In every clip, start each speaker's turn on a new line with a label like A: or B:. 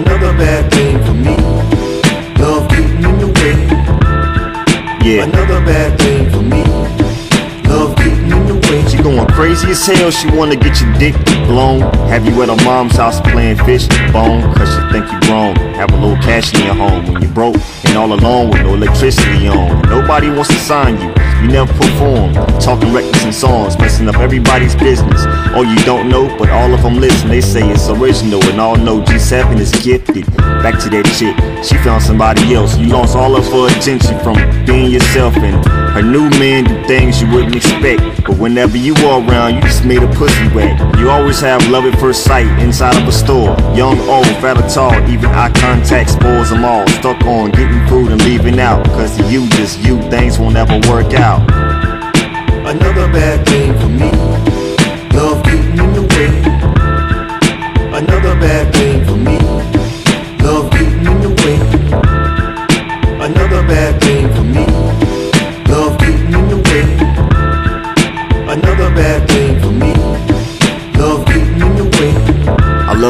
A: Another bad thing for me. Love getting in the way.
B: Yeah.
A: Another bad thing for me. Love getting in the way.
B: She going crazy as hell, she wanna get your dick blown. Have you at her mom's house playing fish bone? Cause she think you grown. Have a little cash in your home when you broke all alone with no electricity on. Nobody wants to sign you. You never perform, talking records and songs, messing up everybody's business. Oh, you don't know, but all of them listen. They say it's original, and all know G7 is gifted. Back to that chick, she found somebody else. You lost all of her attention from being yourself, and her new man do things you wouldn't expect. But whenever you are around, you just made a pussy wet. You always have love at first sight inside of a store. Young, old, fat or tall, even eye contact spoils them all. Stuck on getting food and leaving out. Cause you, just you, things won't ever work out.
A: Another bad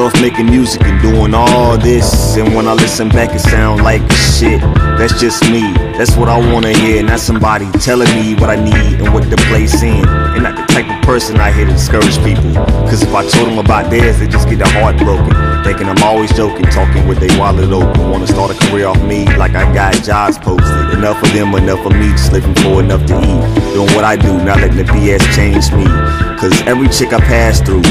A: love
B: making music and doing all this. And when I listen back, it sound like shit. That's just me. That's what I wanna hear. Not somebody telling me what I need and what to place in. And not the type of person I hate to discourage people. Cause if I told them about theirs, they just get their heart broken. Thinking I'm always joking, talking with they wallet open. Wanna start a career off me like I got jobs posted. Enough of them, enough of me, just living for enough to eat. Doing what I do, not letting the BS change me. Cause every chick I pass through,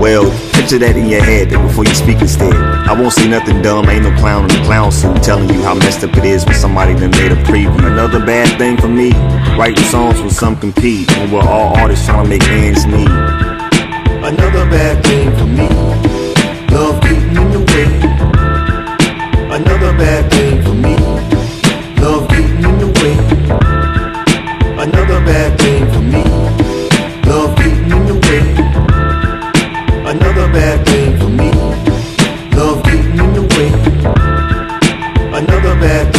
B: well, picture that in your head before you speak instead. I won't say nothing dumb, ain't no clown in the clown suit telling you how messed up it is when somebody done made a preview. Another bad thing for me, writing songs with some compete and we're all artists trying to make ends meet.
A: Another bad thing